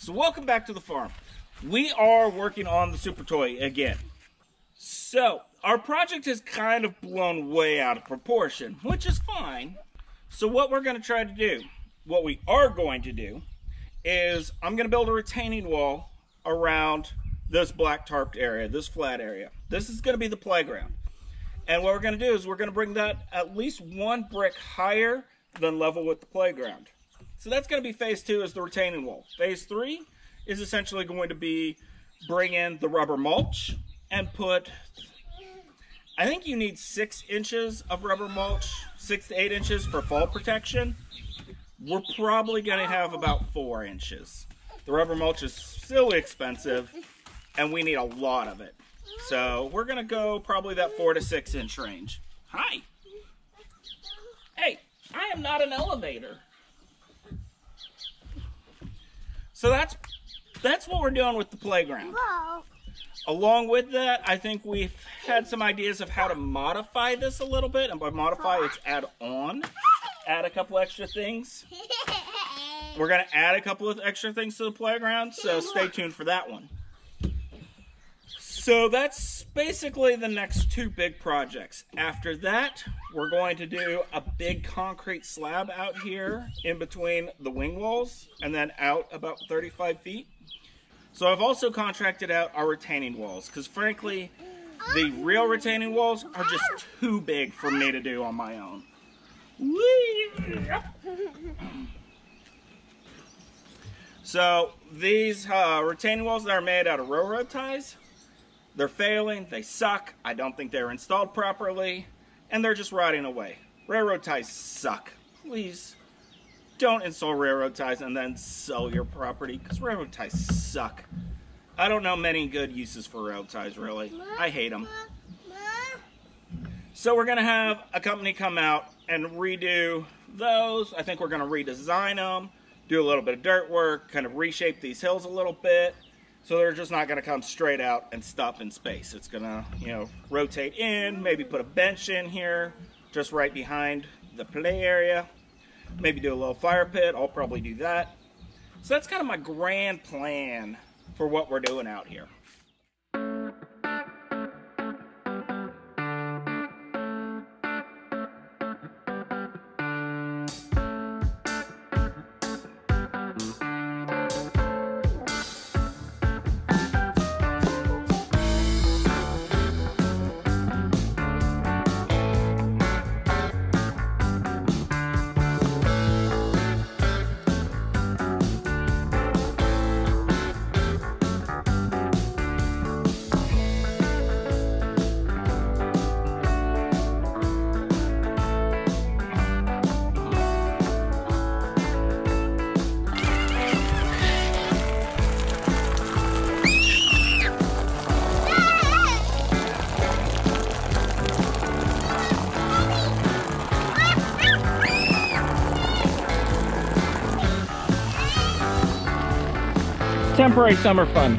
So welcome back to the farm. We are working on the Super Toy again. So our project has kind of blown way out of proportion, which is fine. So what we're going to try to do, what we are going to do, is I'm going to build a retaining wall around this black tarped area, this flat area. This is going to be the playground. And what we're going to do is we're going to bring that at least one brick higher than level with the playground. So that's going to be phase two is the retaining wall. Phase three is essentially going to be bring in the rubber mulch and put, I think you need six inches of rubber mulch, six to eight inches for fall protection. We're probably going to have about four inches. The rubber mulch is silly expensive and we need a lot of it. So we're going to go probably that four to six inch range. Hi. Hey, I am not an elevator. So that's that's what we're doing with the playground. Along with that, I think we've had some ideas of how to modify this a little bit. And by modify, it's add on. Add a couple extra things. We're going to add a couple of extra things to the playground, so stay tuned for that one. So that's basically the next two big projects. After that, we're going to do a big concrete slab out here in between the wing walls and then out about 35 feet. So I've also contracted out our retaining walls because frankly, the real retaining walls are just too big for me to do on my own. So these uh, retaining walls that are made out of railroad ties, they're failing, they suck, I don't think they're installed properly, and they're just rotting away. Railroad ties suck. Please don't install railroad ties and then sell your property because railroad ties suck. I don't know many good uses for railroad ties, really. I hate them. So we're going to have a company come out and redo those. I think we're going to redesign them, do a little bit of dirt work, kind of reshape these hills a little bit. So they're just not to come straight out and stop in space. It's to, you know, rotate in, maybe put a bench in here, just right behind the play area. Maybe do a little fire pit. I'll probably do that. So that's kind of my grand plan for what we're doing out here. Temporary summer fun.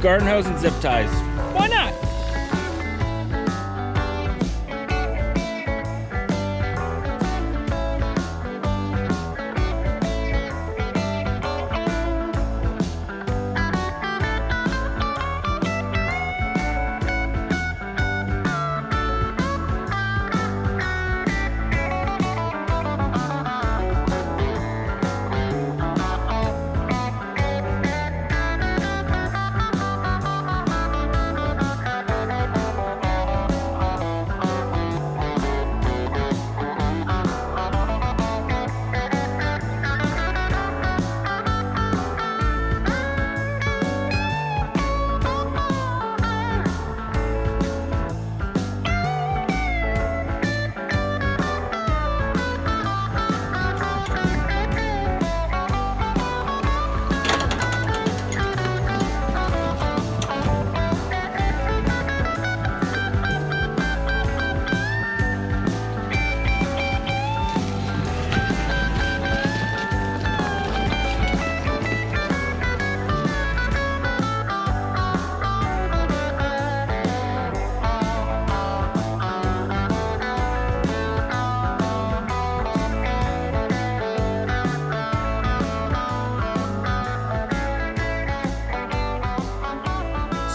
Garden hose and zip ties.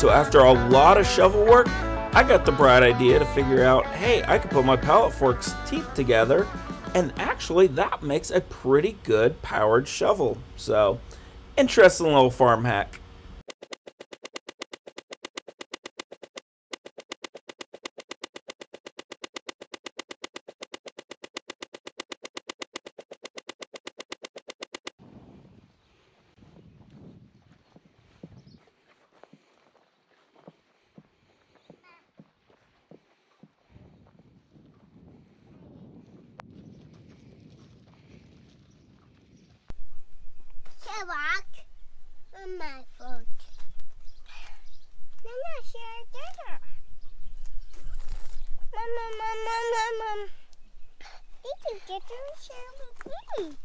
So after a lot of shovel work, I got the bright idea to figure out, hey, I could put my pallet fork's teeth together, and actually that makes a pretty good powered shovel. So, interesting little farm hack. Rock on my foot. Mama, share dinner. Mama, mama, mama. You can get to share with me.